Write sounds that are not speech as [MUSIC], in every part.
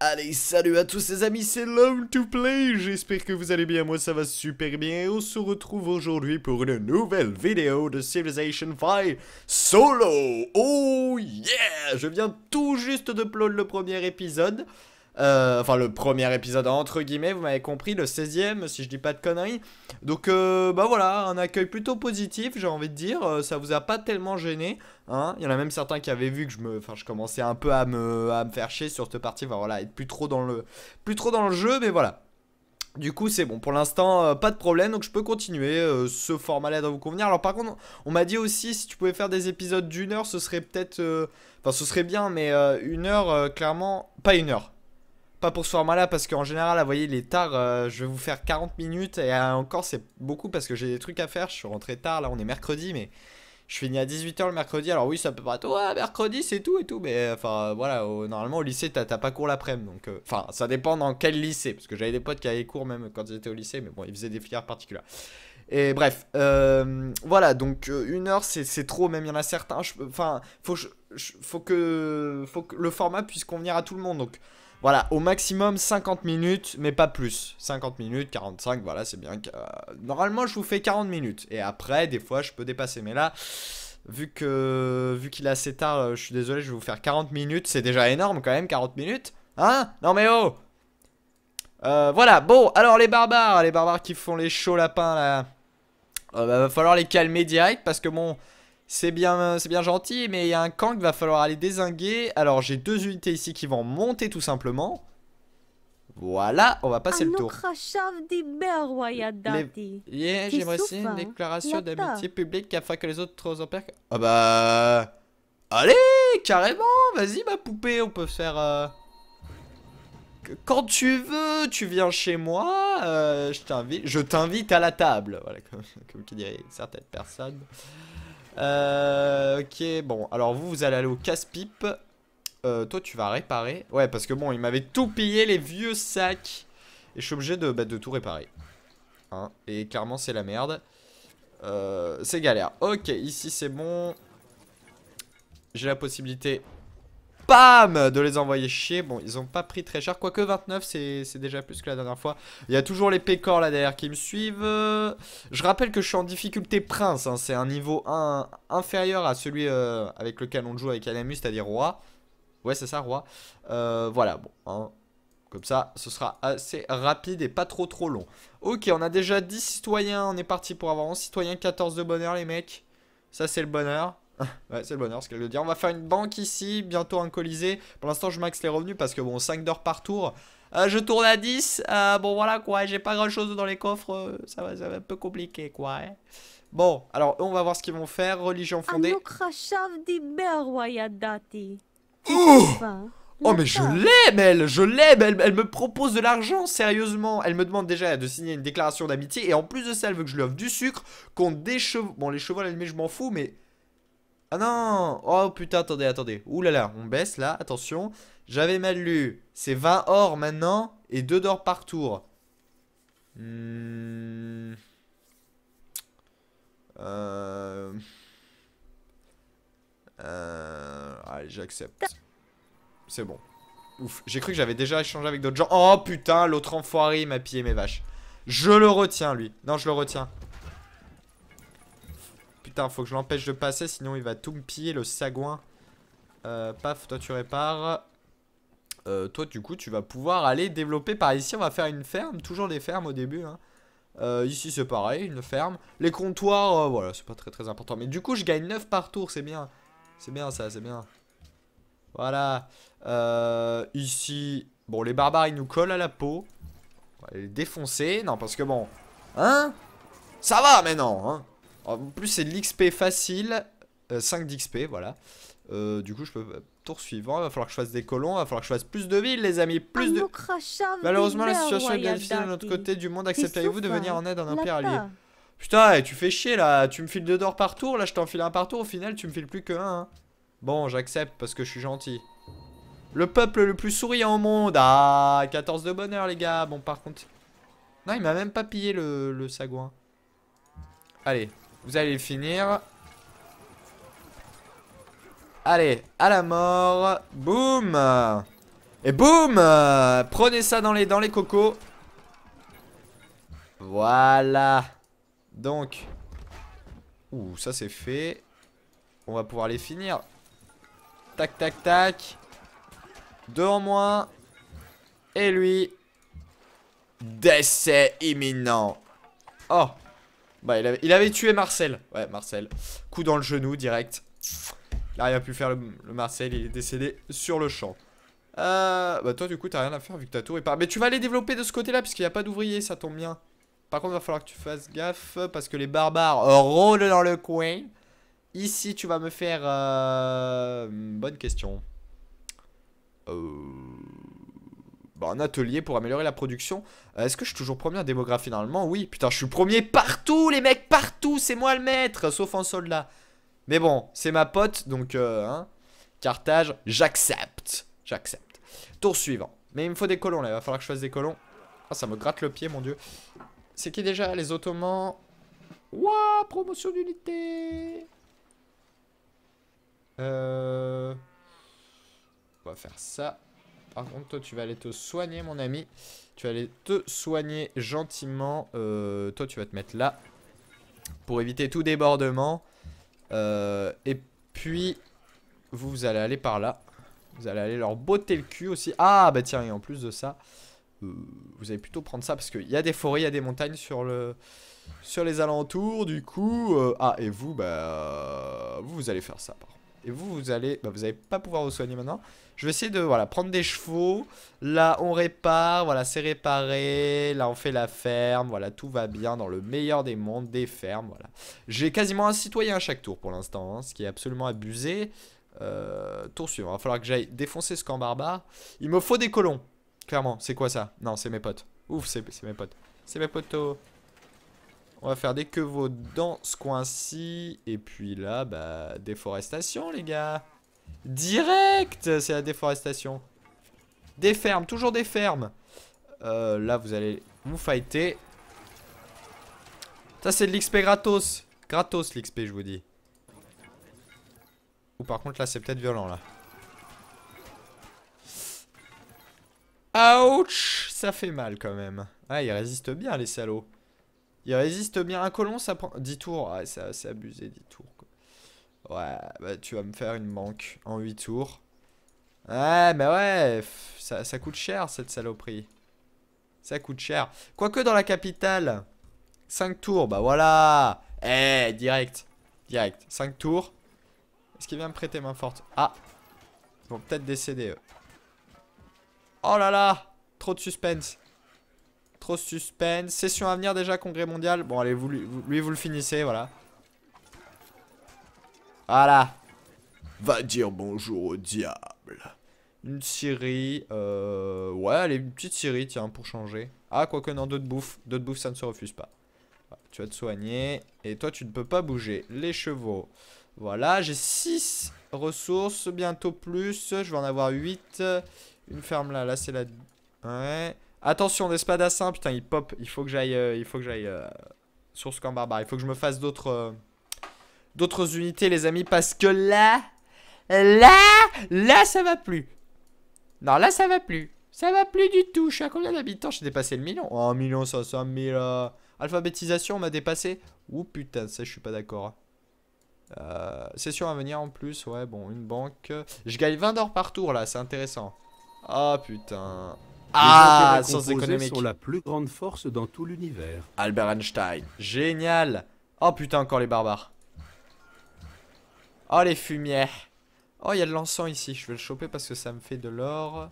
Allez, salut à tous les amis, c'est Love to Play, j'espère que vous allez bien, moi ça va super bien, on se retrouve aujourd'hui pour une nouvelle vidéo de Civilization 5 Solo. Oh yeah! Je viens tout juste de upload le premier épisode, euh, enfin le premier épisode entre guillemets, vous m'avez compris, le 16ème si je dis pas de conneries. Donc euh, bah voilà, un accueil plutôt positif j'ai envie de dire, euh, ça vous a pas tellement gêné. Hein Il y en a même certains qui avaient vu que je me, enfin commençais un peu à me, à me faire chier sur cette partie, enfin voilà, être plus trop dans le, plus trop dans le jeu, mais voilà. Du coup, c'est bon. Pour l'instant, pas de problème. Donc, je peux continuer. ce format-là doit vous convenir. Alors, par contre, on m'a dit aussi si tu pouvais faire des épisodes d'une heure, ce serait peut-être. Enfin, ce serait bien, mais une heure, clairement. Pas une heure. Pas pour ce format-là, parce qu'en général, vous voyez, les tard, euh, je vais vous faire 40 minutes. Et euh, encore, c'est beaucoup parce que j'ai des trucs à faire. Je suis rentré tard, là, on est mercredi, mais je finis à 18h le mercredi. Alors oui, ça peut paraître, ouais, mercredi, c'est tout et tout. Mais enfin, voilà, normalement, au lycée, t'as pas cours l'après-midi. Donc, euh, enfin, ça dépend dans quel lycée. Parce que j'avais des potes qui avaient cours même quand ils étaient au lycée. Mais bon, ils faisaient des filières particulières. Et bref, voilà, donc une heure c'est trop, même il y en a certains. Enfin, faut, faut, que, faut que le format puisse convenir à tout le monde. Donc, voilà, au maximum 50 minutes, mais pas plus. 50 minutes, 45, voilà, c'est bien. Euh, normalement, je vous fais 40 minutes. Et après, des fois, je peux dépasser. Mais là, vu que vu qu'il est assez tard, euh, je suis désolé, je vais vous faire 40 minutes. C'est déjà énorme quand même, 40 minutes. Hein? Non mais oh euh, Voilà, bon, alors les barbares, les barbares qui font les chauds lapins, là. bah, va falloir les calmer direct, parce que bon... C'est bien, bien gentil, mais il y a un camp qu'il va falloir aller désinguer. Alors, j'ai deux unités ici qui vont monter tout simplement. Voilà, on va passer le tour. Yeah, j'aimerais aussi une déclaration d'amitié publique afin que les autres empires... Ah bah... Allez, carrément, vas-y ma poupée, on peut faire... Euh, quand tu veux, tu viens chez moi, euh, je t'invite je t'invite à la table. Voilà, [LAUGHS] comme, comme qui dirait certaines personnes. Euh, ok, bon. Alors vous, vous allez aller au casse-pipe. Euh, toi, tu vas réparer. Ouais, parce que bon, il m'avait tout pillé, les vieux sacs. Et je suis obligé de, bah, de tout réparer. Hein, et clairement, c'est la merde. Euh, c'est galère. Ok, ici, c'est bon. J'ai la possibilité Bam De les envoyer chier. Bon, ils ont pas pris très cher. Quoique 29, c'est déjà plus que la dernière fois. Il y a toujours les pécores là derrière qui me suivent. Je rappelle que je suis en difficulté prince. Hein. C'est un niveau 1 inférieur à celui euh, avec lequel on joue avec Anamus, c'est-à-dire roi. Ouais, c'est ça, roi. Euh, voilà, bon. Hein. Comme ça, ce sera assez rapide et pas trop trop long. Ok, on a déjà 10 citoyens. On est parti pour avoir 11 citoyens, 14 de bonheur, les mecs. Ça, c'est le bonheur. Ouais, c'est le bonheur, ce qu'elle veut dire. On va faire une banque ici, bientôt un colisée. Pour l'instant, je max les revenus parce que bon, 5 d'or par tour. Euh, je tourne à 10. Euh, bon, voilà quoi, j'ai pas grand chose dans les coffres. Euh, ça, va, ça va un peu compliqué quoi. Hein. Bon, alors on va voir ce qu'ils vont faire. Religion fondée. Oh mais je l'aime elle, je l'aime, elle, elle, me propose de l'argent, sérieusement. Elle me demande déjà de signer une déclaration d'amitié et en plus de ça elle veut que je lui offre du sucre contre des chevaux. Bon les chevaux à la limite je m'en fous mais ah non Oh putain, attendez, attendez. Ouh là là, on baisse là, attention. J'avais mal lu. C'est 20 or maintenant et 2 d'or par tour. Hmm. Euh... Euh... Allez, j'accepte. C'est bon. Ouf, j'ai cru que j'avais déjà échangé avec d'autres gens. Oh putain, l'autre enfoiré m'a pillé mes vaches. Je le retiens, lui. Non, je le retiens faut que je l'empêche de passer, sinon il va tout me piller, le sagouin. Euh, paf, toi tu répares. Euh, toi, du coup, tu vas pouvoir aller développer par ici. On va faire une ferme, toujours des fermes au début. Hein. Euh, ici, c'est pareil, une ferme. Les comptoirs, voilà, c'est pas très très important. Mais du coup, je gagne 9 par tour, c'est bien. C'est bien ça, c'est bien. Voilà. ici, bon, les barbares, ils nous collent à la peau. On va les défoncer. Non, parce que bon, hein? Ça va maintenant, hein? En plus, c'est de l'XP facile. 5 euh, d'XP, voilà. Euh, du coup, je peux. Tour suivant, il va falloir que je fasse des colons, il va falloir que je fasse plus de villes, les amis. Plus de. Malheureusement, la situation est bien difficile de notre côté du monde. Accepteriez-vous de venir en aide en empire allié? Putain, eh, tu fais chier là. Tu me files deux d'or par tour. Là, je t'enfile un par tour. Au final, tu me files plus que un. Hein. Bon, j'accepte parce que je suis gentil. Le peuple le plus souriant au monde. Ah, 14 de bonheur, les gars. Bon, par contre. Non, il m'a même pas pillé le, le sagouin. Allez, vous allez le finir. Allez, à la mort. Boum. Et boum Prenez ça dans les, dans les cocos. Voilà. Donc. Ouh, ça c'est fait. On va pouvoir les finir. Tac, tac, tac. Deux en moins. Et lui. Décès imminent. Oh. Bah, il avait, tué Marcel. Ouais, Marcel. Coup dans le genou, direct. Il a rien pu faire le, Marcel, il est décédé sur le champ. Euh, bah toi du coup t'as rien à faire vu que ta tour est pas... Mais tu vas aller développer de ce côté là puisqu'il n'y a pas d'ouvrier, ça tombe bien. Par contre, il va falloir que tu fasses gaffe parce que les barbares rôdent dans le coin. Ici, tu vas me faire... Euh... Bonne question. Euh... Bah, un atelier pour améliorer la production. Euh, est-ce que je suis toujours premier en démographie? Oui. Putain, je suis premier partout, les mecs, partout. C'est moi le maître, sauf en soldat. Mais bon, c'est ma pote, donc... Euh, hein. Carthage, j'accepte. J'accepte. Tour suivant. Mais il me faut des colons, là. Il va falloir que je fasse des colons. Ah, ça me gratte le pied, mon dieu. C'est qui déjà Les Ottomans? Ouah, promotion d'unité Euh... On va faire ça. Par contre, toi, tu vas aller te soigner, mon ami. Tu vas aller te soigner gentiment. Euh, toi, tu vas te mettre là. Pour éviter tout débordement. Euh, et puis, vous, vous allez aller par là. Vous allez aller leur botter le cul aussi. Ah, bah tiens, et en plus de ça, euh, vous allez plutôt prendre ça parce qu'il y a des forêts, il y a des montagnes sur le sur les alentours. Du coup, ah et vous, bah vous, vous allez faire ça. Et vous, vous allez, bah, vous allez pas pouvoir vous soigner maintenant. Je vais essayer de voilà prendre des chevaux. Là, on répare, voilà, c'est réparé. Là, on fait la ferme, voilà, tout va bien dans le meilleur des mondes, des fermes, voilà. J'ai quasiment un citoyen à chaque tour pour l'instant, hein, ce qui est absolument abusé. Euh, tour suivant, il va falloir que j'aille défoncer ce camp barbare. Il me faut des colons. Clairement, c'est quoi ça? Non, c'est mes potes. Ouf, c'est mes potes. C'est mes potos. On va faire des quevaux dans ce coin-ci. Et puis là, bah, déforestation, les gars. Direct, c'est la déforestation. Des fermes, toujours des fermes. Euh, là, vous allez vous fighter. Ça, c'est de l'XP gratos. Gratos, l'XP, je vous dis. Ou par contre, là, c'est peut-être violent, là. Ouch Ça fait mal quand même. Ah, il résiste bien les salauds. Il résiste bien. Un colon, ça prend 10 tours. Ouais, c'est abusé, 10 tours. Ouais, bah tu vas me faire une banque en 8 tours. Ouais, mais ouais, ça, ça coûte cher cette saloperie. Ça coûte cher. Quoique dans la capitale, 5 tours, bah voilà. Eh, direct. Direct. 5 tours. Est-ce qu'il vient me prêter main forte? Ah. Ils vont peut-être décéder eux. Oh là là Trop de suspense. Trop de suspense. Session à venir déjà, congrès mondial. Bon, allez, vous, lui, vous le finissez, voilà. Voilà. Va dire bonjour au diable. Une Syrie. Euh... Ouais, allez, une petite Syrie, tiens, pour changer. Ah, quoique non, d'autres bouffes. D'autres bouffes, ça ne se refuse pas. tu vas te soigner. Et toi, tu ne peux pas bouger. Les chevaux. Voilà, j'ai 6 ressources, bientôt plus. Je vais en avoir 8. Une ferme là, là c'est la... Ouais. Attention, des spadassins, putain, il pop. Il faut que j'aille euh, il faut que j'aille euh, sur ce camp barbare. Il faut que je me fasse d'autres euh, d'autres unités, les amis, parce que là, là, là, ça va plus. Non, là, ça va plus. Ça va plus du tout. Je suis à combien d'habitants? J'ai dépassé le million. Oh, un million 500 000. Alphabétisation, on m'a dépassé. Ouh, putain, ça, je suis pas d'accord. session à venir en plus, ouais, bon, une banque. Je gagne 20 d'or par tour là, c'est intéressant. Ah putain. Ah, sens économique. sont la plus grande force dans tout l'univers. Albert Einstein. Génial. Oh putain, encore les barbares. Oh les fumières. Oh, il y a de l'encens ici. Je vais le choper parce que ça me fait de l'or.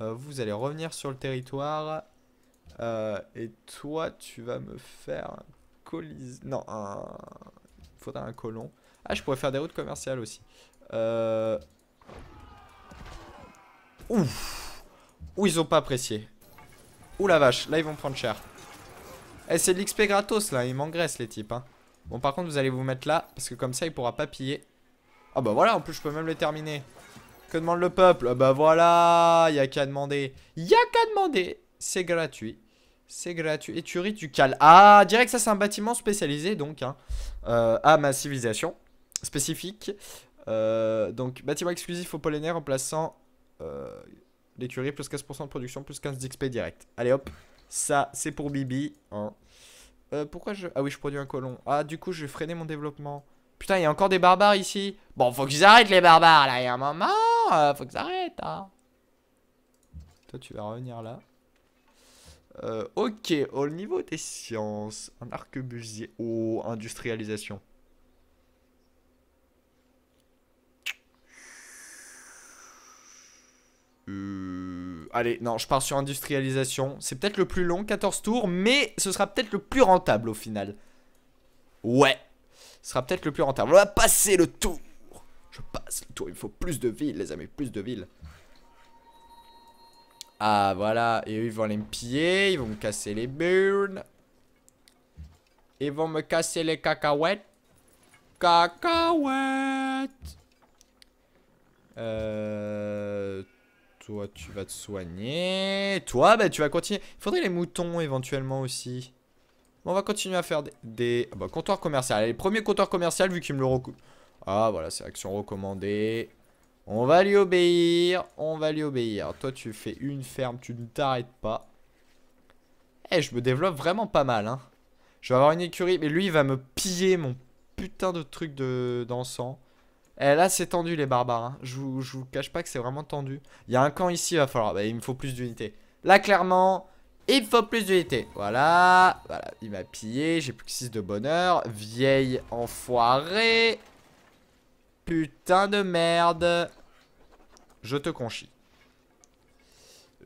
Euh, vous allez revenir sur le territoire. Euh, et toi, tu vas me faire un colis... Non, un... Il faudra un colon. Ah, je pourrais faire des routes commerciales aussi. Euh... Ouf Ouh, ils ont pas apprécié. Ouh la vache, là ils vont prendre cher. Eh, c'est de l'XP gratos là, ils m'engraissent les types. Hein. Bon, par contre, vous allez vous mettre là, parce que comme ça, il pourra pas piller. Ah bah voilà, en plus, je peux même les terminer. Que demande le peuple? Ah bah voilà, y a qu'à demander. Y a qu'à demander. C'est gratuit. C'est gratuit. Et tu ris, tu cales. Ah, direct, ça c'est un bâtiment spécialisé donc hein, euh, à ma civilisation spécifique. Euh, donc, bâtiment exclusif au Polonais remplaçant euh, l'écurie, plus 15% de production, plus 15 d'XP direct. Allez hop, ça c'est pour Bibi. hein. Euh, pourquoi je... Ah oui, je produis un colon. Ah, du coup, je vais freiner mon développement. Putain, il y a encore des barbares ici. Bon, faut qu'ils arrêtent les barbares, là. Il y a un moment, euh, faut qu'ils arrêtent, hein. Toi, tu vas revenir là. Euh, ok, au niveau des sciences, un arquebusier. Oh, industrialisation. Allez, non, je pars sur industrialisation. C'est peut-être le plus long, 14 tours, mais ce sera peut-être le plus rentable au final. Ouais, ce sera peut-être le plus rentable. On va passer le tour. Je passe le tour. Il faut plus de villes, les amis, plus de villes. Ah, voilà. Et eux, ils vont aller me piller. Ils vont me casser les burns. Ils vont me casser les cacahuètes. Cacahuètes. Euh... Toi, tu vas te soigner. Toi, bah, tu vas continuer. Il faudrait les moutons éventuellement aussi. On va continuer à faire des. des... ah bah, comptoir commercial. Allez, premier comptoir commercial, vu qu'il me le recou... Ah, voilà, c'est action recommandée. On va lui obéir. On va lui obéir. Toi, tu fais une ferme, tu ne t'arrêtes pas. Eh, je me développe vraiment pas mal, hein. Je vais avoir une écurie, mais lui, il va me piller mon putain de truc de d'encens. Eh, là, c'est tendu, les barbares. hein. Je, vous, vous cache pas que c'est vraiment tendu. Il y a un camp ici, il va falloir. Bah, il me faut plus d'unités. Là, clairement, il me faut plus d'unités. Voilà. Voilà, il m'a pillé. J'ai plus que 6 de bonheur. Vieille enfoirée. Putain de merde. Je te conchis.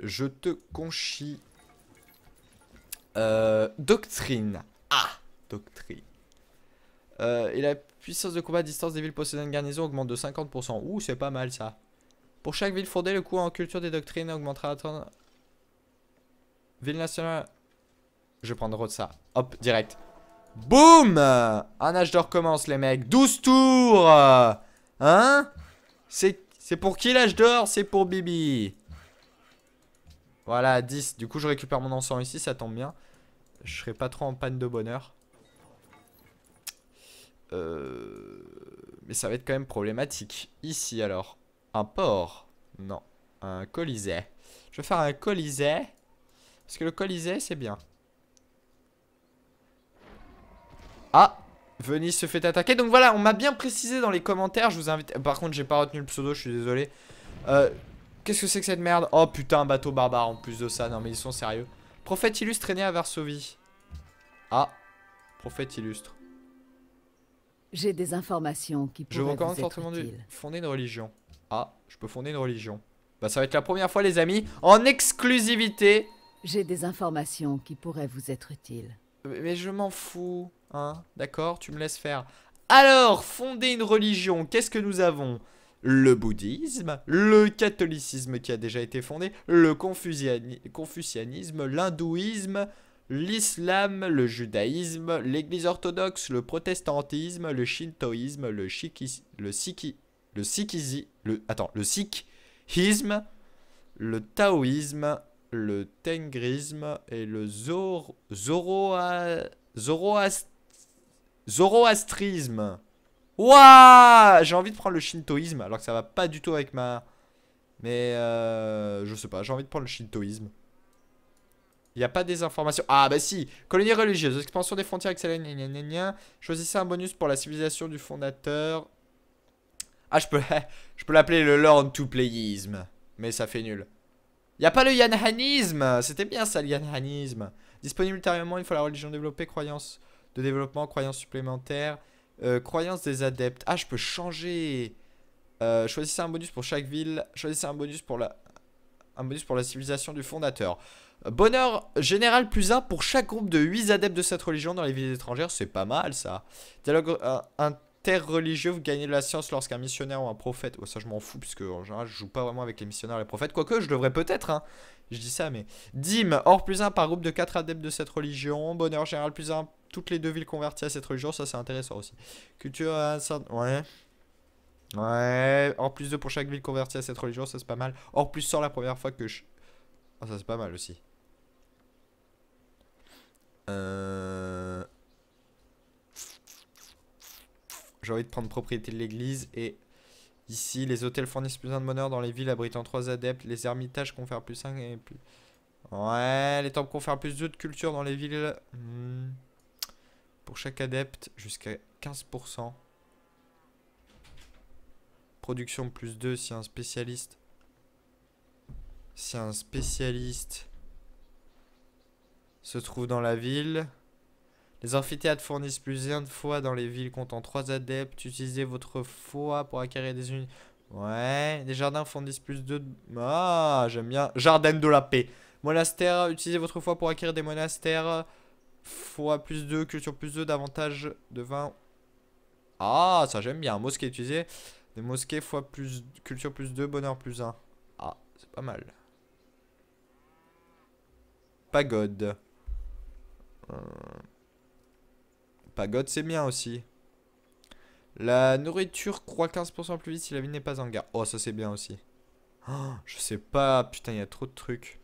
Je te conchis. Euh, doctrine. Ah, doctrine. Euh, et la puissance de combat à distance des villes possédant une garnison augmente de 50%. Ouh, c'est pas mal ça. Pour chaque ville fondée, le coût en culture des doctrines augmentera à 30... Ville nationale. Je vais prendre ça. Hop, direct. Boum Un âge d'or commence, les mecs. 12 tours Hein? C'est c'est pour qui l'âge d'or? C'est pour Bibi. Voilà, 10. Du coup, je récupère mon encens ici, ça tombe bien. Je serai pas trop en panne de bonheur. Euh... Mais ça va être quand même problématique. Ici, alors. Un port Non. Un colisée. Je vais faire un colisée. Parce que le colisée, c'est bien. Ah Venise se fait attaquer. Donc voilà, on m'a bien précisé dans les commentaires. Je vous invite. Par contre, j'ai pas retenu le pseudo, je suis désolé. Euh, Qu'est-ce que c'est que cette merde? Oh putain, un bateau barbare en plus de ça. Non, mais ils sont sérieux. Prophète illustre est né à Varsovie. Ah, prophète illustre. J'ai des informations qui Je pourraient vous recommande vous être fortement de utiles. fonder une religion. Ah, je peux fonder une religion. Bah, ça va être la première fois, les amis, en exclusivité. J'ai des informations qui pourraient vous être utiles. Mais je m'en fous, hein, d'accord Tu me laisses faire. Alors, fonder une religion, qu'est-ce que nous avons? Le bouddhisme, le catholicisme qui a déjà été fondé, le confucianisme, l'hindouisme, l'islam, le judaïsme, l'église orthodoxe, le protestantisme, le shintoïsme, le shiki, le le le attends, le sikhisme, le taoïsme, le tengrisme et le zoro, zoroa, zoroast- zoroastrisme. Ouah J'ai envie de prendre le shintoïsme alors que ça va pas du tout avec ma mais euh, je sais pas, j'ai envie de prendre le shintoïsme. Il n'y a pas des informations. Ah bah si Colonie religieuse, expansion des frontières excellente. Choisissez un bonus pour la civilisation du fondateur. Ah, je peux, [LAUGHS] l'appeler le Lord to Playisme. Mais ça fait nul. Il a pas le Yanhanisme C'était bien ça le Yanhanisme. Disponible ultérieurement, il faut la religion développée, croyance de développement, croyance supplémentaire, euh, croyance des adeptes. Ah, je peux changer. Euh, choisissez un bonus pour chaque ville. Choisissez un bonus pour la, un bonus pour la civilisation du fondateur. Bonheur général plus 1 pour chaque groupe de 8 adeptes de cette religion dans les villes étrangères, c'est pas mal ça. Dialogue euh, interreligieux, vous gagnez de la science lorsqu'un missionnaire ou un prophète. Oh, ça je m'en fous, puisque en général je joue pas vraiment avec les missionnaires et les prophètes. Quoique je devrais peut-être, hein. Je dis ça, mais. Dîme, or plus 1 par groupe de 4 adeptes de cette religion. Bonheur général plus 1, toutes les deux villes converties à cette religion, ça c'est intéressant aussi. Culture, euh, ouais. Ouais, or plus 2 pour chaque ville convertie à cette religion, ça c'est pas mal. Or plus 100 la première fois que je. Ah, ça c'est pas mal aussi. Euh... J'ai envie de prendre propriété de l'église et Ici, les hôtels fournissent plus de bonheur dans les villes abritant 3 adeptes. Les ermitages confèrent plus 5 et plus. Ouais, les temples confèrent plus 2 de culture dans les villes. Hmm. Pour chaque adepte, jusqu'à 15%. Production plus 2 si un spécialiste. Si un spécialiste se trouve dans la ville. Les amphithéâtres fournissent plus de fois dans les villes comptant 3 adeptes. Utilisez votre foi pour acquérir des unités. Ouais, les jardins fournissent plus de... Ah, j'aime bien. Jardin de la paix. Monastère, utilisez votre foi pour acquérir des monastères. Foi plus 2, culture plus 2, davantage de 20. Ah, ça j'aime bien. Mosquée utilisée. Des mosquées, foi plus... Culture plus 2, bonheur plus 1. Ah, c'est pas mal. Pagode. Euh... Pagode, c'est bien aussi. La nourriture croît 15% plus vite si la ville n'est pas en guerre. Oh, ça c'est bien aussi. Oh, je sais pas. Putain, il y a trop de trucs.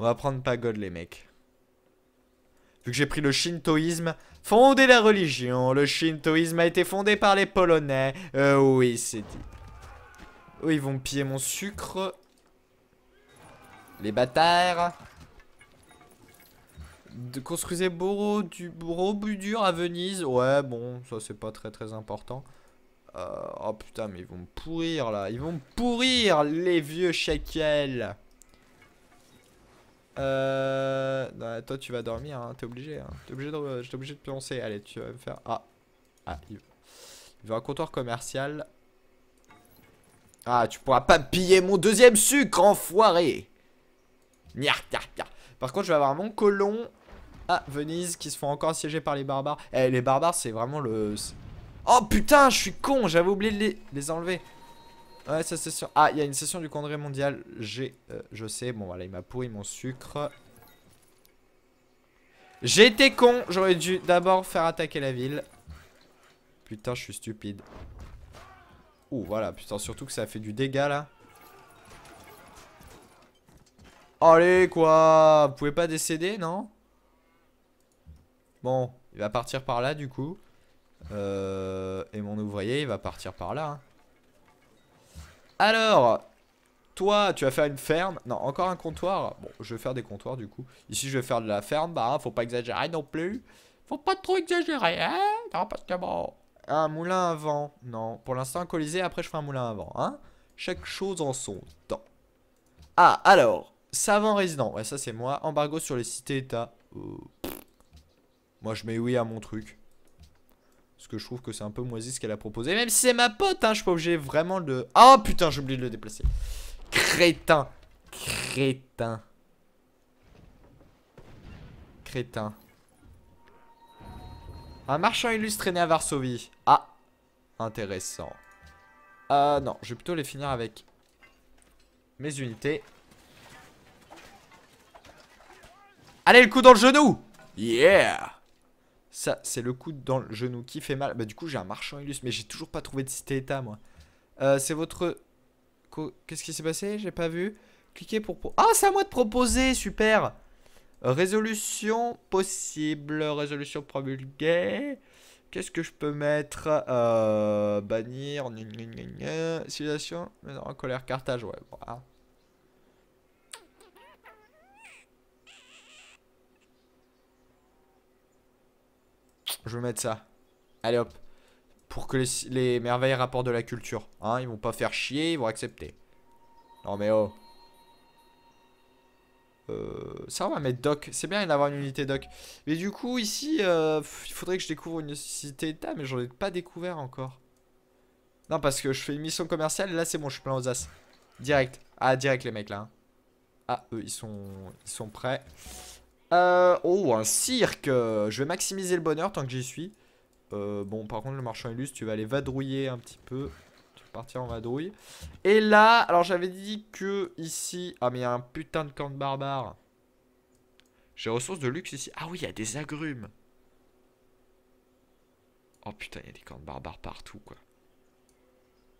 On va prendre pagode, les mecs. Vu que j'ai pris le shintoïsme, fonder la religion. Le shintoïsme a été fondé par les Polonais. Euh, oui, c'est dit. Ils vont piller mon sucre. Les bâtards. De construisez Boro du dur à Venise. Ouais, bon, ça c'est pas très très important. Euh, oh putain, mais ils vont me pourrir là. Ils vont me pourrir, les vieux shekels. Euh, toi tu vas dormir, hein. t'es obligé. Hein. T'es obligé de, obligé de. Allez, tu vas me faire. Ah, ah il veut un comptoir commercial. Ah, tu pourras pas piller mon deuxième sucre, enfoiré Par contre, je vais avoir mon colon à Venise qui se font encore assiéger par les barbares. Eh, les barbares, c'est vraiment le... Oh putain, je suis con, j'avais oublié de les, les enlever. Ouais, ça c'est. Ah, il y a une session du congrès mondial. J'ai, euh, je sais. Bon, voilà, il m'a pourri mon sucre. Été con. J'aurais dû d'abord faire attaquer la ville. Putain, je suis stupide. Ouh, voilà, putain, surtout que ça a fait du dégât, là. Allez, quoi Vous pouvez pas décéder, non? Bon, il va partir par là, du coup. Euh, et mon ouvrier, il va partir par là. Hein. Alors, toi, tu vas faire une ferme. Non, encore un comptoir. Bon, je vais faire des comptoirs, du coup. Ici, je vais faire de la ferme. Bah, faut pas exagérer non plus. Faut pas trop exagérer, hein Non, parce que bon... Un moulin à vent. Non. Pour l'instant, un colisée. Après, je ferai un moulin à vent. Hein Chaque chose en son temps. Ah, alors. Savant résident. Ouais, ça, c'est moi. Embargo sur les cités-états. Euh, moi, je mets oui à mon truc. Parce que je trouve que c'est un peu moisi ce qu'elle a proposé. Même si c'est ma pote, hein, je suis pas obligé vraiment de... Oh putain, j'ai oublié de le déplacer. Crétin. Crétin. Crétin. Un marchand illustre né à Varsovie. Ah, intéressant. Euh, non, je vais plutôt les finir avec mes unités. Allez, le coup dans le genou Yeah Ça, c'est le coup dans le genou qui fait mal. Bah, du coup, j'ai un marchand illustre, mais j'ai toujours pas trouvé de cité-état, moi. Euh, c'est votre... Qu'est-ce qui s'est passé? J'ai pas vu. Cliquez pour... Ah, c'est à moi de proposer, super Résolution possible. Résolution promulguée. Qu'est-ce que je peux mettre? Euh, Bannir. Civilisation. En colère. Carthage. Ouais. Je vais mettre ça. Allez hop. Pour que les, les merveilles rapportent de la culture. Hein, ils vont pas faire chier, ils vont accepter. Non mais oh. Euh, ça, on va mettre doc. C'est bien d'avoir une unité doc. Mais du coup, ici, euh, il faudrait que je découvre une cité état, mais j'en ai pas découvert encore. Non, parce que je fais une mission commerciale et là, c'est bon, je suis plein aux as. Direct. Ah, direct, les mecs, là. Hein. Ah, eux, ils sont, ils sont prêts. Euh, oh, un cirque Je vais maximiser le bonheur tant que j'y suis. bon, par contre, le marchand illustre, tu vas aller vadrouiller un petit peu partir en vadrouille. Et là, alors j'avais dit que ici... Ah mais il y a un putain de camp de barbares. J'ai ressources de luxe ici. Ah oui, il y a des agrumes. Oh putain, il y a des camps de barbares partout quoi.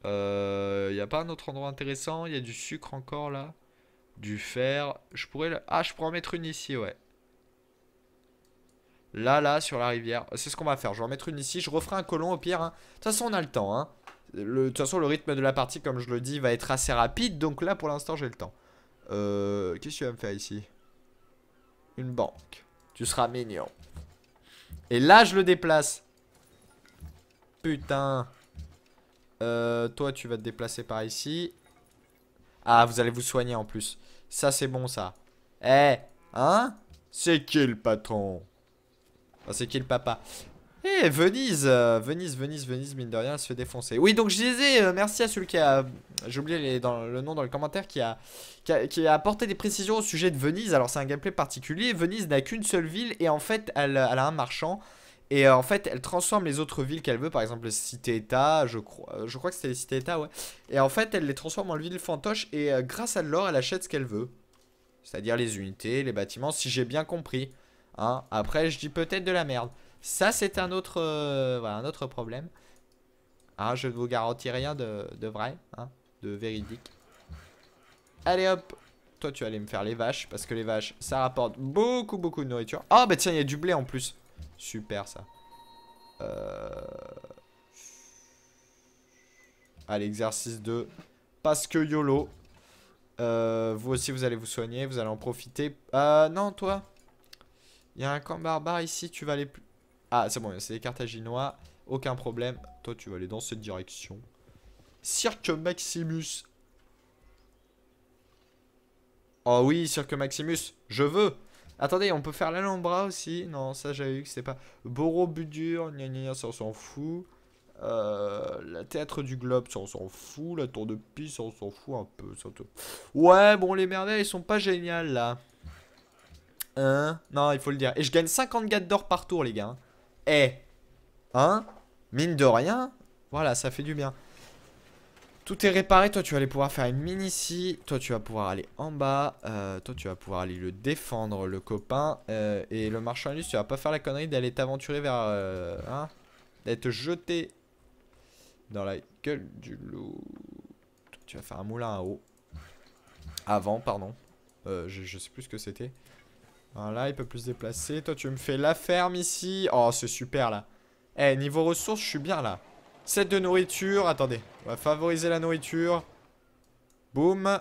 Euh, il n'y a pas un autre endroit intéressant? Il y a du sucre encore là? Du fer? Je pourrais... le- Ah, je pourrais en mettre une ici, ouais. Là, là, sur la rivière. C'est ce qu'on va faire. Je vais en mettre une ici. Je referai un colon au pire. hein. De toute façon, on a le temps. Hein. De toute façon, le rythme de la partie, comme je le dis, va être assez rapide. Donc là, pour l'instant, j'ai le temps. Euh, Qu'est-ce que tu vas me faire ici? Une banque. Tu seras mignon. Et là, je le déplace. Putain. Euh, toi, tu vas te déplacer par ici. Ah, vous allez vous soigner en plus. Ça, c'est bon, ça. Eh, hein? C'est qui le patron? C'est qui le papa Eh, Venise euh, Venise, Venise, Venise, mine de rien, elle se fait défoncer. Oui, donc je disais, euh, merci à celui qui a... J'ai oublié le nom dans le commentaire, qui a, qui, a, apporté des précisions au sujet de Venise. Alors, c'est un gameplay particulier. Venise n'a qu'une seule ville et en fait, elle, a un marchand. Et euh, en fait, elle transforme les autres villes qu'elle veut, par exemple les cités-états, je crois, je crois que c'était les cités-états, ouais. Et en fait, elle les transforme en villes fantoches et grâce à l'or, elle achète ce qu'elle veut. C'est-à-dire les unités, les bâtiments, si j'ai bien compris. Hein. Après, je dis peut-être de la merde. Ça, c'est un autre, euh, voilà, un autre problème. Hein, je ne vous garantis rien de, de vrai, hein, de véridique. Allez hop, toi tu aller me faire les vaches, parce que les vaches, ça rapporte beaucoup, beaucoup de nourriture. Oh, bah tiens, il y a du blé en plus. Super ça. Euh... Allez, exercice 2. Parce que YOLO. Euh, vous aussi, vous allez vous soigner. Vous allez en profiter. Euh, non, toi. Il y a un camp barbare ici. Tu vas aller plus. Ah, c'est bon, c'est les Carthaginois. Aucun problème. Toi, tu vas aller dans cette direction. Cirque Maximus. Oh oui, Cirque Maximus. Je veux. Attendez, on peut faire l'Alhambra aussi. Non, ça j'avais vu que c'était pas. Borobudur, gna gna ça on s'en fout. Euh, la théâtre du globe, ça on s'en fout. La tour de Pise, ça on s'en fout un peu. Ouais, bon, les merveilles, ils sont pas géniales là. Hein Non, il faut le dire. Et je gagne 50 gats d'or par tour, les gars. Eh Hein Mine de rien. Voilà, ça fait du bien. Tout est réparé, toi tu vas aller pouvoir faire une mine ici, toi tu vas pouvoir aller en bas, euh, toi tu vas pouvoir aller le défendre le copain, euh, et le marchand illustre tu vas pas faire la connerie d'aller t'aventurer vers, euh, hein, d'être jeté dans la gueule du loup. Tu vas faire un moulin à eau. Avant, pardon. Euh, je sais plus ce que c'était. Voilà, il peut plus se déplacer. Toi tu me fais la ferme ici. Oh c'est super là. Eh, niveau ressources, je suis bien là. 7 de nourriture. Attendez. On va favoriser la nourriture. Boum.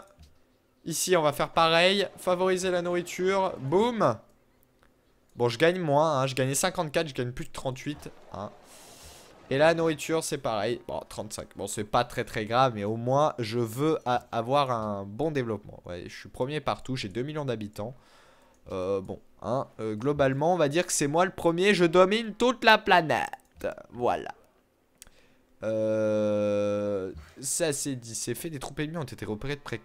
Ici, on va faire pareil. Favoriser la nourriture. Boum. Bon, je gagne moins. hein. Je gagnais 54. Je gagne plus de 38. hein. Et la nourriture, c'est pareil. Bon, 35. Bon, c'est pas très très grave. Mais au moins, je veux avoir un bon développement. Ouais, je suis premier partout. J'ai 2 millions d'habitants. Euh, bon, hein, euh, globalement, on va dire que c'est moi le premier. Je domine toute la planète. Voilà. Euh, ça c'est dit, c'est fait. Des troupes ennemies ont été repérées près,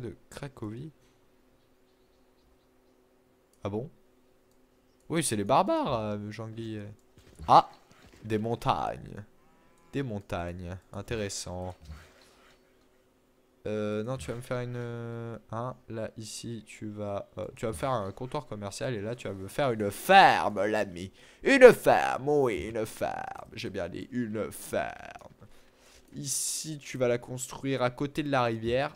de Cracovie. Ah bon? Oui, c'est les barbares, euh, Jean-Guy. Ah Des montagnes. Des montagnes. Intéressant. Euh, non, tu vas me faire une... euh, Hein, là, ici, tu vas... euh, tu vas faire un comptoir commercial et là, tu vas me faire une ferme, l'ami. Une ferme, oui, une ferme. J'ai bien dit, une ferme. Ici, tu vas la construire à côté de la rivière.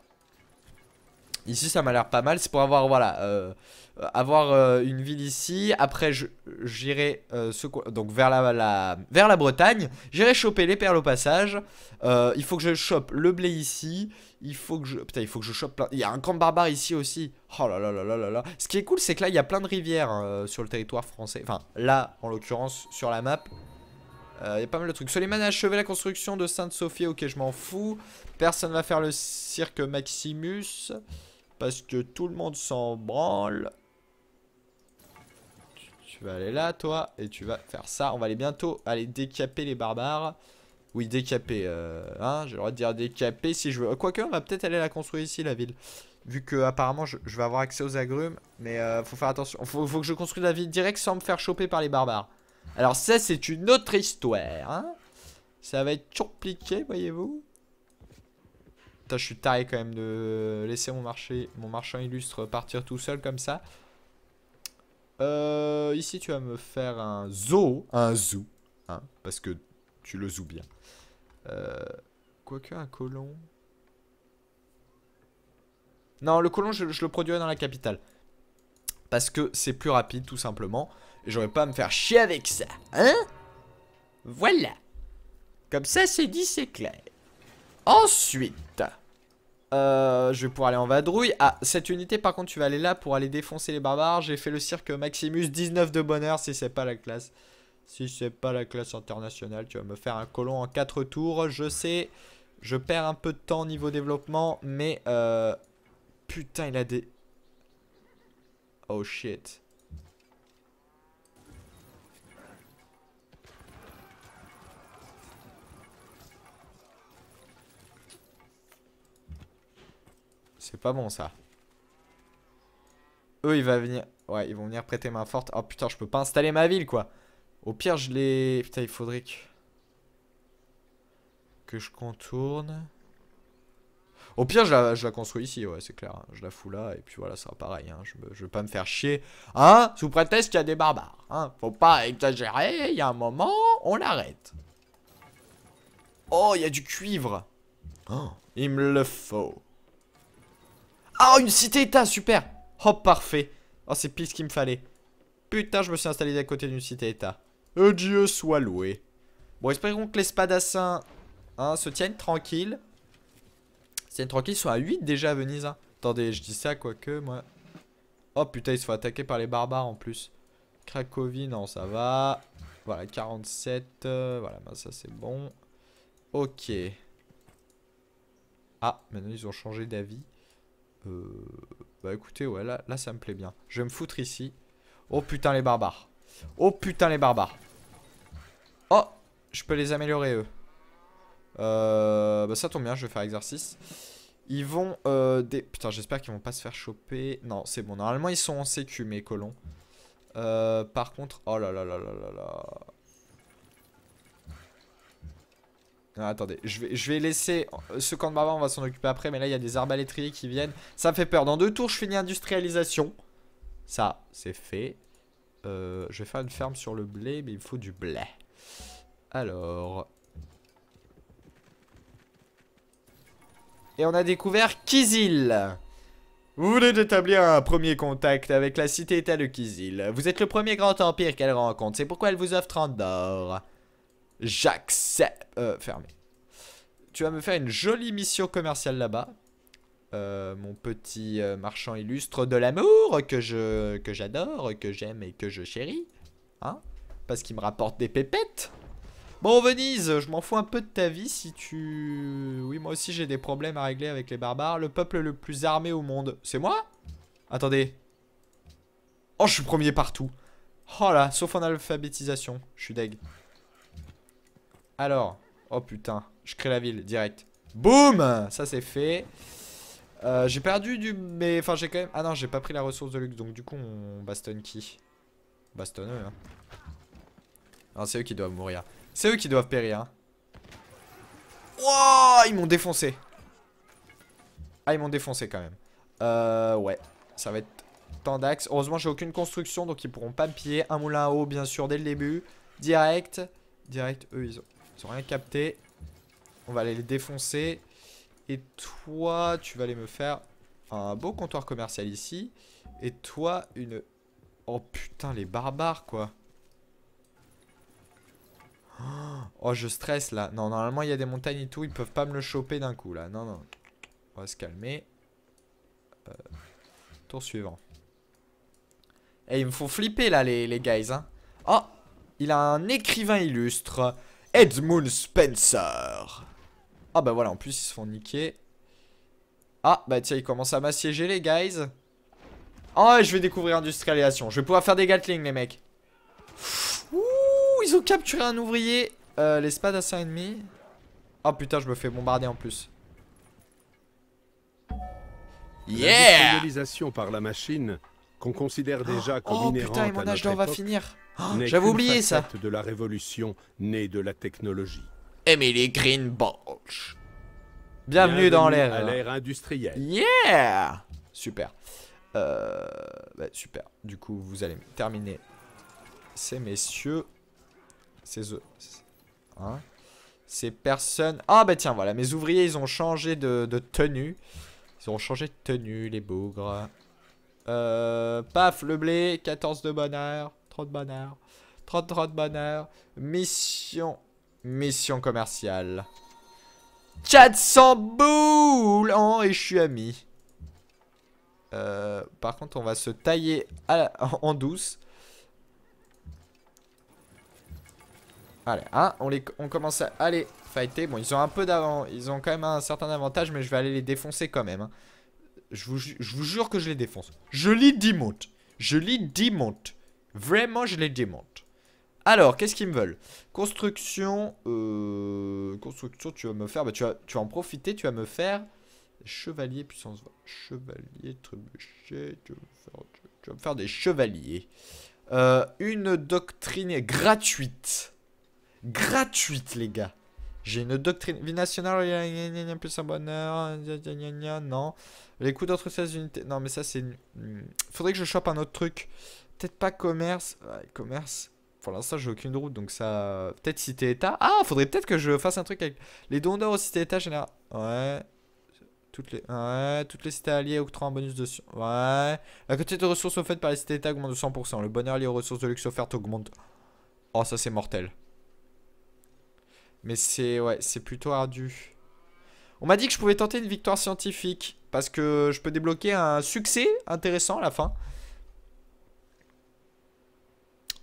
Ici, ça m'a l'air pas mal. C'est pour avoir, voilà, euh, avoir euh, une ville ici. Après, je- j'irai euh, donc vers la, la- vers la Bretagne. J'irai choper les perles au passage. Euh, il faut que je chope le blé ici. Il faut que je, putain, il faut que je chope plein. Il y a un camp barbare ici aussi. Oh là là là là là là. Ce qui est cool, c'est que là, il y a plein de rivières euh, sur le territoire français. Enfin, là, en l'occurrence, sur la map. Euh, Il y a pas mal de trucs. Soliman a achevé la construction de Sainte-Sophie. Ok, je m'en fous. Personne va faire le cirque Maximus. Parce que tout le monde s'en branle. Tu, vas aller là, toi. Et tu vas faire ça. On va aller bientôt aller décaper les barbares. Oui, décaper. Euh, hein, J'ai le droit de dire décaper si je veux. Quoique, on va peut-être aller la construire ici, la ville. Vu que apparemment je, je vais avoir accès aux agrumes. Mais euh, faut faire attention. Faut, faut que je construise la ville direct sans me faire choper par les barbares. Alors ça, c'est une autre histoire. Hein ça va être compliqué, voyez-vous. Putain, je suis taré quand même de laisser mon marché, mon marchand illustre partir tout seul comme ça. Euh, ici, tu vas me faire un zoo. Un zoo. Hein, parce que tu le zooes bien. Euh, Quoique un colon. Non, le colon, je, je le produirai dans la capitale. Parce que c'est plus rapide, tout simplement. Et j'aurais pas à me faire chier avec ça. Hein? Voilà. Comme ça, c'est dit, c'est clair. Ensuite, euh, je vais pouvoir aller en vadrouille. Ah, cette unité, par contre, tu vas aller là pour aller défoncer les barbares. J'ai fait le cirque Maximus, 19 de bonheur si c'est pas la classe. Si c'est pas la classe internationale, tu vas me faire un colon en 4 tours. Je sais, je perds un peu de temps niveau développement, mais... Euh, putain, il a des... Oh shit. C'est pas bon ça. Eux, ils vont venir. Ouais, ils vont venir prêter main forte. Oh putain, je peux pas installer ma ville quoi. Au pire, je les. Putain, il faudrait que. Que je contourne. Au pire, je la, construis ici, ouais, c'est clair. Je la fous là, et puis voilà, ça sera pareil. Hein. Je, je veux pas me faire chier. Hein? Sous prétexte qu'il y a des barbares. Hein Faut pas exagérer, il y a un moment, on l'arrête. Oh, il y a du cuivre. Oh, il me le faut. Ah, oh, une cité-état, super Oh, parfait Oh, c'est pile ce qu'il me fallait. Putain, je me suis installé à côté d'une cité-état. Euh, Dieu soit loué. Bon, espérons que les spadassins hein, se tiennent tranquilles. Se tiennent tranquilles, ils sont à 8 déjà à Venise. Hein. Attendez, je dis ça, quoique, moi... Oh, putain, ils se font attaquer par les barbares, en plus. Cracovie, non, ça va. Voilà, 47. Euh, voilà, bah, ça, c'est bon. Ok. Ah, maintenant, ils ont changé d'avis. Euh, bah écoutez, ouais, là, là ça me plaît bien. Je vais me foutre ici. Oh putain les barbares. Oh putain les barbares. Oh, je peux les améliorer eux. Euh, bah ça tombe bien, je vais faire exercice. Ils vont... Euh, des... Putain, j'espère qu'ils vont pas se faire choper. Non, c'est bon. Normalement, ils sont en sécu, mes colons. Euh, par contre... Oh là là là là là là... Attendez, je vais, laisser ce camp de barbares, on va s'en occuper après, mais là il y a des arbalétriers qui viennent. Ça me fait peur. Dans deux tours, je finis industrialisation. Ça, c'est fait. Euh, je vais faire une ferme sur le blé, mais il faut du blé. Alors. Et on a découvert Kizil. Vous venez d'établir un premier contact avec la cité-état de Kizil. Vous êtes le premier grand empire qu'elle rencontre. C'est pourquoi elle vous offre 30 d'or. J'accepte. Euh, fermé. Tu vas me faire une jolie mission commerciale là-bas. Euh, mon petit euh, marchand illustre de l'amour que j'adore, que j'aime et que je chéris. Hein Parce qu'il me rapporte des pépettes. Bon, Venise, je m'en fous un peu de ta vie si tu... Oui, moi aussi j'ai des problèmes à régler avec les barbares. Le peuple le plus armé au monde, c'est moi? Attendez. Oh, je suis premier partout. Oh là, sauf en alphabétisation. Je suis deg. Alors, oh putain, je crée la ville direct. Boum Ça c'est fait. Euh, j'ai perdu du... Mais enfin j'ai quand même... Ah non, j'ai pas pris la ressource de luxe, donc du coup on bastonne qui? Bastonne eux, hein. C'est eux qui doivent mourir. C'est eux qui doivent périr, hein. Wow, ils m'ont défoncé. Ah, ils m'ont défoncé quand même. Euh, ouais. Ça va être tant d'axes. Heureusement, j'ai aucune construction, donc ils pourront pas me piller. Un moulin à eau, bien sûr, dès le début. Direct. Direct, eux, ils ont... Ils ont rien capté. On va aller les défoncer. Et toi, tu vas aller me faire un beau comptoir commercial ici. Et toi, une... Oh putain, les barbares, quoi. Oh, je stresse, là. Non, normalement, il y a des montagnes et tout. Ils peuvent pas me le choper d'un coup, là. Non, non. On va se calmer. Euh, tour suivant. Et eh, ils me font flipper, là, les, les guys, hein. Oh Il a un écrivain illustre. Edmund Spencer. Ah bah voilà, en plus ils se font niquer. Ah bah tiens, ils commencent à m'assiéger les guys. Oh, je vais découvrir industrialisation. Je vais pouvoir faire des Gatling les mecs. Ouh, ils ont capturé un ouvrier. Euh, les spadassin ennemis. Oh putain, je me fais bombarder en plus. Yeah par la machine, qu'on considère déjà comme oh, putain, et mon âge d'or va finir. Oh, J'avais oublié ça. de la révolution née de la technologie. Emily Greenbalch. Bienvenue, dans. À l'ère industrielle. Yeah Super. Euh, bah, super. Du coup, vous allez terminer ces messieurs. Ces... Hein Ces personnes... Ah bah tiens, voilà. Mes ouvriers, ils ont changé de, de tenue. Ils ont changé de tenue, les bougres. Euh, paf, le blé, 14 de bonheur, 30 de bonheur, 30, 30 de bonheur. Mission, mission commerciale. Chat sans boule Oh, et je suis ami. Euh, par contre, on va se tailler [LAUGHS] en douce. Allez, hein, on, les, on commence à aller fighter. Bon, ils ont un peu d'avant, ils ont quand même un certain avantage, mais je vais aller les défoncer quand même. Hein. Je, vous, je vous jure que je les défonce. Je les démonte. Je les démonte. Vraiment, je les démonte. Alors, qu'est-ce qu'ils me veulent? Construction. Euh, construction, tu vas me faire. Bah, tu, vas, tu vas en profiter, tu vas me faire. Chevalier, puissance. Chevalier, trébuchet. Tu vas me faire, des chevaliers. Euh, une doctrine gratuite. Gratuite, les gars. J'ai une doctrine. Vie nationale, plus un bonheur. Non. Les coups d'autres 16 unités. Non, mais ça, c'est. Faudrait que je chope un autre truc. Peut-être pas commerce. Ouais, commerce. Pour l'instant, j'ai aucune route, donc ça. Peut-être cité-état. Ah, faudrait peut-être que je fasse un truc avec les dons d'or au cité-état général. Ouais. Toutes les, ouais, toutes les cités alliées octroient un bonus de... Ouais. La quantité de ressources offertes par les cités-états augmente de 100%. Le bonheur lié aux ressources de luxe offertes augmente. Oh, ça c'est mortel. Mais c'est ouais, c'est plutôt ardu. On m'a dit que je pouvais tenter une victoire scientifique. Parce que je peux débloquer un succès intéressant à la fin.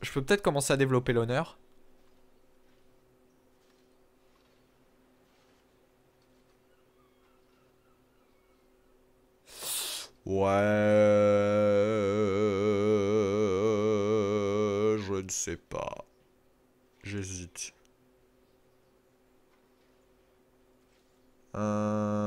Je peux peut-être commencer à développer l'honneur. Ouais, je ne sais pas. J'hésite. Euh...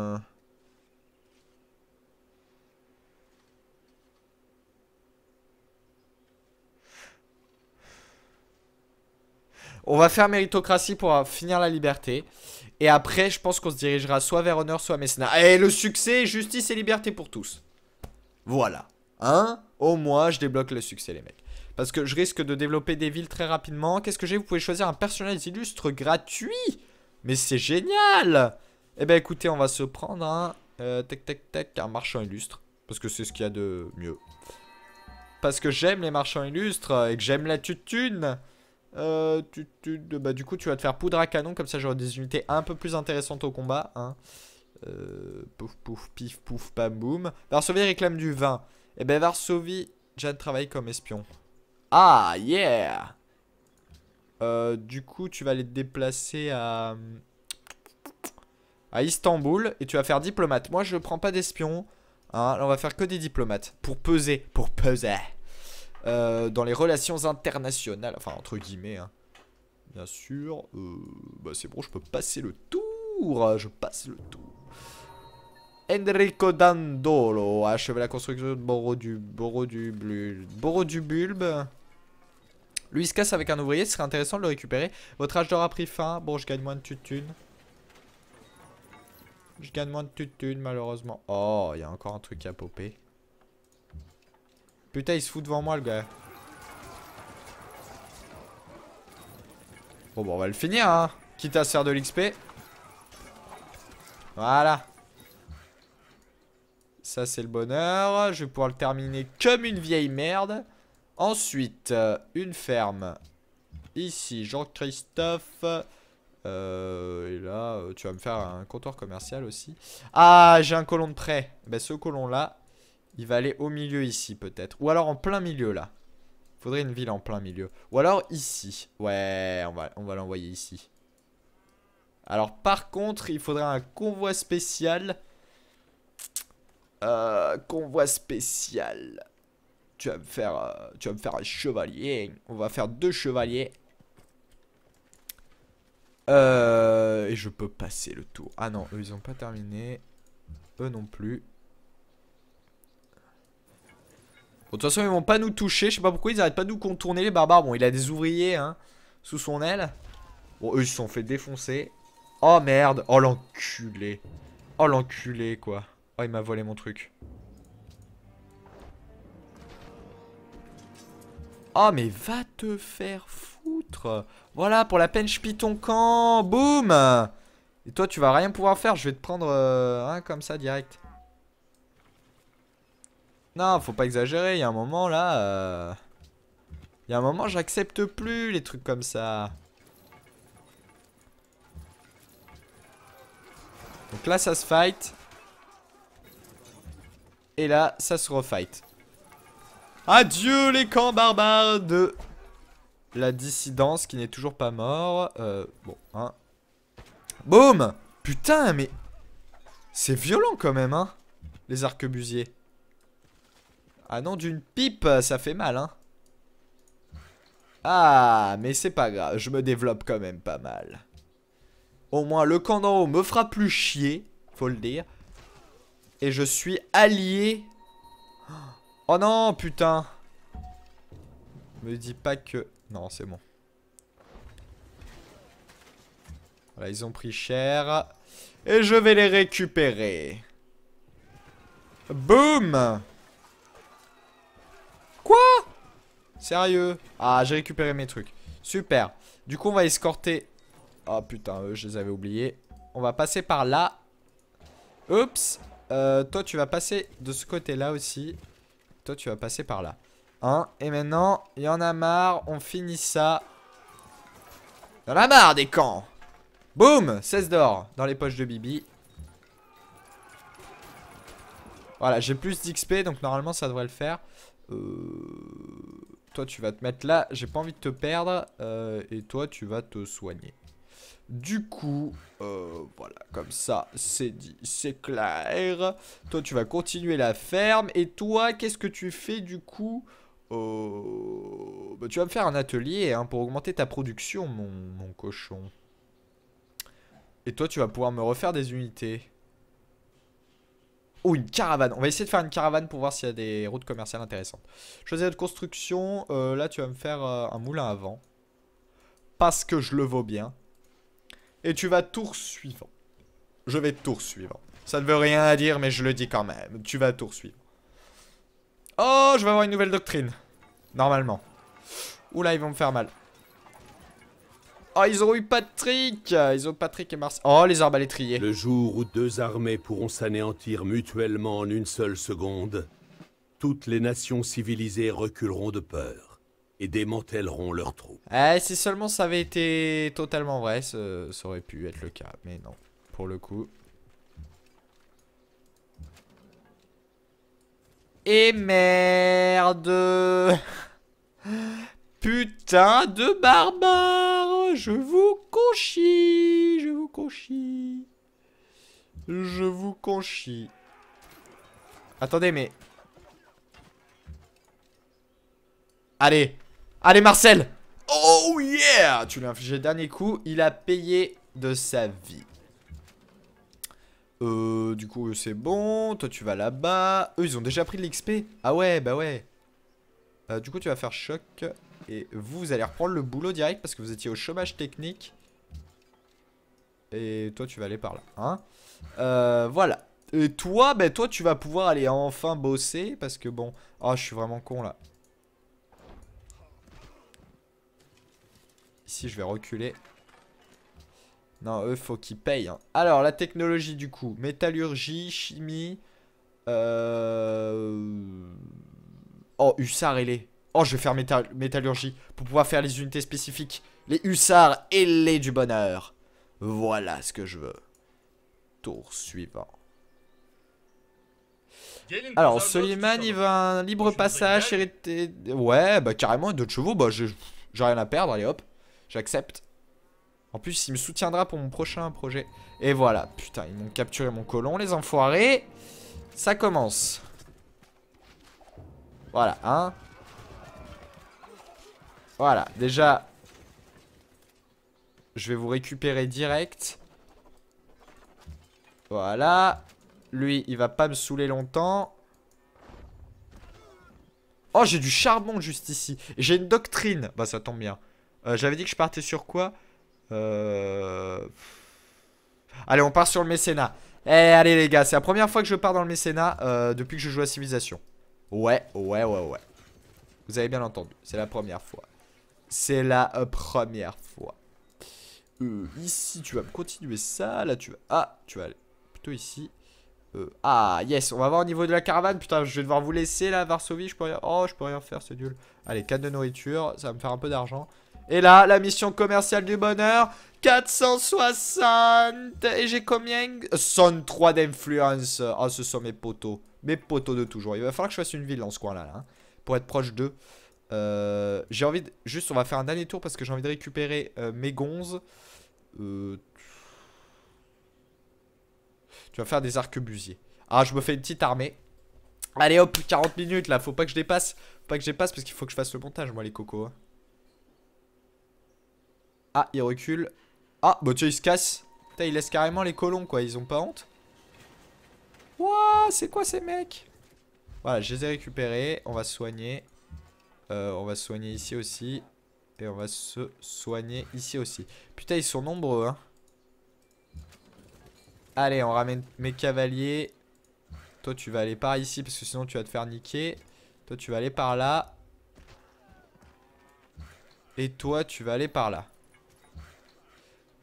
On va faire méritocratie pour finir la liberté. Et après, je pense qu'on se dirigera soit vers honneur, soit mécénat. Et le succès, justice et liberté pour tous. Voilà. Hein? Au moins, je débloque le succès, les mecs. Parce que je risque de développer des villes très rapidement. Qu'est-ce que j'ai? Vous pouvez choisir un personnage illustre gratuit. Mais c'est génial Eh ben écoutez, on va se prendre un... Euh, tac, tac, tac, un marchand illustre. Parce que c'est ce qu'il y a de mieux. Parce que j'aime les marchands illustres et que j'aime la tutune. Euh, bah, du coup, tu vas te faire poudre à canon. Comme ça, j'aurai des unités un peu plus intéressantes au combat. Hein. Euh, pouf, pouf, pif, pouf, bam, boum. Varsovie réclame du vin. Et eh ben, Varsovie, déjà travaille comme espion. Ah, yeah euh, Du coup, tu vas te déplacer à... À Istanbul. Et tu vas faire diplomate. Moi, je prends pas d'espion. Hein, on va faire que des diplomates. Pour peser. Pour peser. Euh, dans les relations internationales. Enfin, entre guillemets. Hein. Bien sûr. bah, c'est bon, je peux passer le tour. Je passe le tour. Enrico Dandolo a achevé la construction de Boro du, du, Bulbe. Lui, se casse avec un ouvrier, ce serait intéressant de le récupérer. Votre âge d'or a pris fin. Bon, je gagne moins de tutune. Je gagne moins de tutune, malheureusement. Oh, il y a encore un truc à popper. Putain, il se fout devant moi, le gars. Bon, bon, on va le finir, hein. Quitte à se faire de l'XP. Voilà. Ça, c'est le bonheur. Je vais pouvoir le terminer comme une vieille merde. Ensuite, euh, une ferme. Ici, Jean-Christophe. Euh, et là, euh, tu vas me faire un comptoir commercial aussi. Ah, j'ai un colon de prêt. Ben, ce colon-là, il va aller au milieu ici, peut-être. Ou alors en plein milieu, là. Faudrait une ville en plein milieu. Ou alors ici. Ouais, on va, l'envoyer ici. Alors, par contre, il faudrait un convoi spécial euh, convoi spécial. Tu vas me faire, euh, tu vas faire un chevalier. On va faire deux chevaliers. Euh, et je peux passer le tour. Ah non, eux ils ont pas terminé. Eux non plus. De toute façon, ils vont pas nous toucher. Je sais pas pourquoi ils arrêtent pas de nous contourner, les barbares. Bon, il a des ouvriers, hein, sous son aile. Bon, eux, ils se sont fait défoncer. Oh, merde. Oh, l'enculé. Oh, l'enculé, quoi. Oh, il m'a volé mon truc. Oh, mais va te faire foutre. Voilà, pour la peine, je ton camp. Boum Et toi, tu vas rien pouvoir faire. Je vais te prendre euh, comme ça, direct. Non, faut pas exagérer, il y a un moment là... Euh, il y a un moment, j'accepte plus les trucs comme ça. Donc là, ça se fight. Et là, ça se refight. Adieu les camps barbares de la dissidence qui n'est toujours pas mort. Euh, bon, hein. Boum Putain, mais... C'est violent quand même, hein Les arquebusiers. Ah non, d'une pipe, ça fait mal, hein Ah, mais c'est pas grave, je me développe quand même pas mal. Au moins, le camp d'en haut me fera plus chier, faut le dire. Et je suis allié. Oh non, putain. Me dis pas que... Non, c'est bon. Voilà, ils ont pris cher. Et je vais les récupérer. Boum Quoi Sérieux Ah, j'ai récupéré mes trucs. Super. Du coup, on va escorter... Oh putain, eux, je les avais oubliés. On va passer par là. Oups. Euh, toi, tu vas passer de ce côté-là aussi. Toi, tu vas passer par là. Hein Et maintenant, il y en a marre. On finit ça. Il y en a marre des camps. Boum 16 d'or dans les poches de Bibi. Voilà, j'ai plus d'XP, donc normalement ça devrait le faire. Euh, toi, tu vas te mettre là. J'ai pas envie de te perdre. Euh, et toi, tu vas te soigner. Du coup, euh, voilà, comme ça, c'est dit, c'est clair. Toi, tu vas continuer la ferme. Et toi, qu'est-ce que tu fais du coup bah, Tu vas me faire un atelier hein, pour augmenter ta production, mon cochon. Et toi, tu vas pouvoir me refaire des unités. Oh, une caravane. On va essayer de faire une caravane pour voir s'il y a des routes commerciales intéressantes. Choisir de construction. Euh, là, tu vas me faire euh, un moulin à vent. Parce que je le vaux bien. Et tu vas tour suivant. Je vais tour suivant. Ça ne veut rien dire, mais je le dis quand même. Tu vas tour suivant. Oh, je vais avoir une nouvelle doctrine. Normalement. Oula, ils vont me faire mal. Oh, ils ont eu Patrick Ils ont Patrick et Mars. Oh, les arbalétriers. Le jour où deux armées pourront s'anéantir mutuellement en une seule seconde, toutes les nations civilisées reculeront de peur et démantèleront leurs troupes. Eh, si seulement ça avait été totalement vrai, ça, aurait pu être le cas. Mais non, pour le coup. Et merde Putain de barbare Je vous conchis Je vous conchis Je vous conchis Attendez, mais... Allez Allez, Marcel Oh yeah Tu lui as infligé le dernier coup. Il a payé de sa vie. Euh, du coup, c'est bon. Toi, tu vas là-bas. Eux, ils ont déjà pris de l'XP. Ah ouais, bah ouais. Euh, du coup, tu vas faire choc. Et vous, vous allez reprendre le boulot direct parce que vous étiez au chômage technique. Et toi, tu vas aller par là. Hein euh, voilà. Et toi, ben toi, tu vas pouvoir aller enfin bosser parce que bon... Oh, je suis vraiment con là. Ici, je vais reculer. Non, eux, faut qu'ils payent. Hein. Alors, la technologie du coup. Métallurgie, chimie. Euh... Oh, hussard ailé. Oh, je vais faire métallurgie pour pouvoir faire les unités spécifiques. Les hussards ailés du bonheur. Voilà ce que je veux. Tour suivant. Alors, Soliman, il veut un libre passage, hérité... Ouais, bah carrément, d'autres chevaux, bah j'ai rien à perdre, allez hop, j'accepte. En plus, il me soutiendra pour mon prochain projet. Et voilà, putain, ils m'ont capturé mon colon, les enfoirés. Ça commence. Voilà, hein. Voilà, déjà, je vais vous récupérer direct. Voilà. Lui, il va pas me saouler longtemps. Oh, j'ai du charbon juste ici. J'ai une doctrine. Bah, ça tombe bien. Euh, j'avais dit que je partais sur quoi? Euh... Allez, on part sur le mécénat. Eh, allez les gars, c'est la première fois que je pars dans le mécénat euh, depuis que je joue à Civilisation. Ouais, ouais, ouais, ouais. Vous avez bien entendu, c'est la première fois. C'est la euh, première fois. Euh, ici, tu vas continuer ça. Là, tu vas... Ah, tu vas aller plutôt ici. Euh, ah, yes, on va voir au niveau de la caravane. Putain, je vais devoir vous laisser là, Varsovie. Je peux rien. Oh, je peux rien faire, c'est nul. Allez, 4 de nourriture, ça va me faire un peu d'argent. Et là, la mission commerciale du bonheur. 460. Et j'ai combien? 103 d'influence. Oh, ce sont mes poteaux. Mes poteaux de toujours. Il va falloir que je fasse une ville dans ce coin-là. Hein, pour être proche d'eux. Euh, j'ai envie de... Juste, on va faire un dernier tour parce que j'ai envie de récupérer euh, mes gonzes. Euh... Tu vas faire des arquebusiers. Ah, je me fais une petite armée. Allez hop, 40 minutes là. Faut pas que je dépasse. Faut pas que je dépasse parce qu'il faut que je fasse le montage, moi, les cocos. Hein. Ah, il recule. Ah, bah tiens, il se casse. Putain, il laisse carrément les colons, quoi. Ils ont pas honte. Wouah, c'est quoi ces mecs? Voilà, je les ai récupérés. On va se soigner. Euh, on va se soigner ici aussi. Et on va se soigner ici aussi. Putain, ils sont nombreux, hein. Allez, on ramène mes cavaliers. Toi, tu vas aller par ici, parce que sinon, tu vas te faire niquer. Toi, tu vas aller par là. Et toi, tu vas aller par là.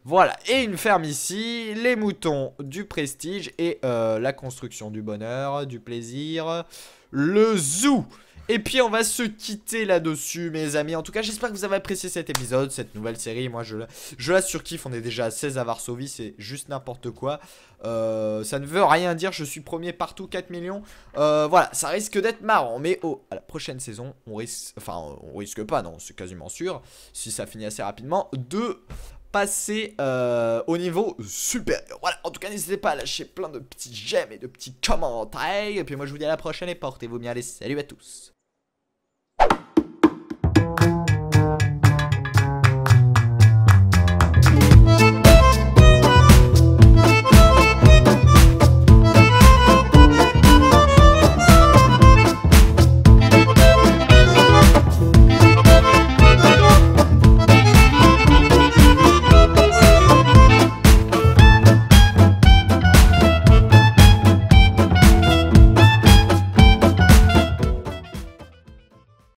Voilà, et une ferme ici, les moutons du prestige et euh, la construction du bonheur, du plaisir, le zoo et puis on va se quitter là-dessus mes amis En tout cas j'espère que vous avez apprécié cet épisode Cette nouvelle série Moi je la, je la surkiffe On est déjà à 16 à Varsovie C'est juste n'importe quoi euh, Ça ne veut rien dire Je suis premier partout 4 millions euh, Voilà ça risque d'être marrant Mais oh, à la prochaine saison On risque Enfin on risque pas non C'est quasiment sûr Si ça finit assez rapidement De passer euh, au niveau supérieur. Voilà, en tout cas, n'hésitez pas à lâcher plein de petits j'aime et de petits commentaires. Et puis moi, je vous dis à la prochaine et portez-vous bien. Allez, salut à tous.